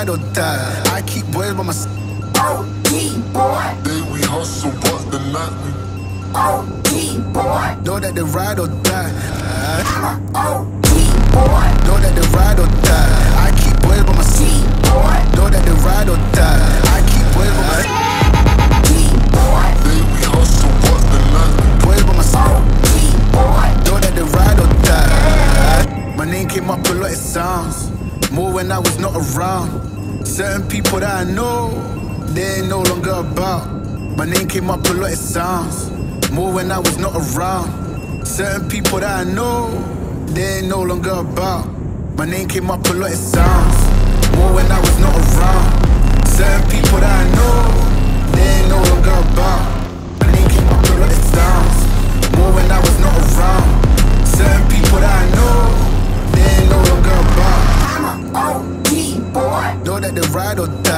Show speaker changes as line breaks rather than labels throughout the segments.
ride or die. I keep boys by my side.
OG boy.
Day we hustle, but the night we
OG boy.
Know that they ride or die. Came up a lot, it sounds. More when I was not around. Certain people that I know, they ain't no longer about. My name came up a lot, it sounds. More when I was not around. Certain people that I know, they ain't no longer about. My name came up a lot, it sounds. More when I was not around. Certain people that I know, they ain't no longer about.
I'm a OG boy.
Know that they ride or die.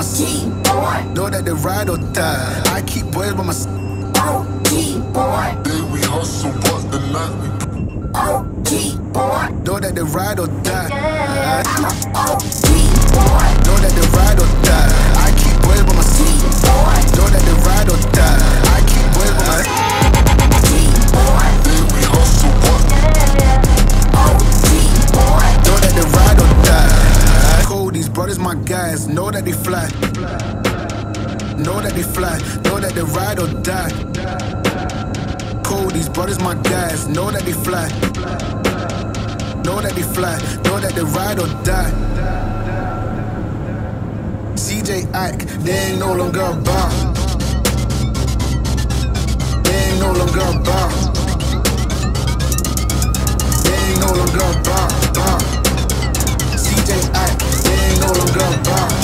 My
G
side.
boy.
Know that they ride or die. I keep boys by my side.
OG boy.
Day we hustle, but the night we oh,
OG boy.
Know that they ride or die.
I'm a OG fly.
Know that they
fly.
Know that they ride or die. CJ Ike, they ain't no longer a bar. They ain't no longer a bar. They ain't no longer a bar. CJ Ike, they ain't no longer a bar.